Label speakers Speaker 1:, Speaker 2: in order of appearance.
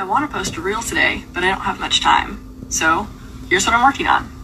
Speaker 1: I want to post a reel today, but I don't have much time. So, here's what I'm working on.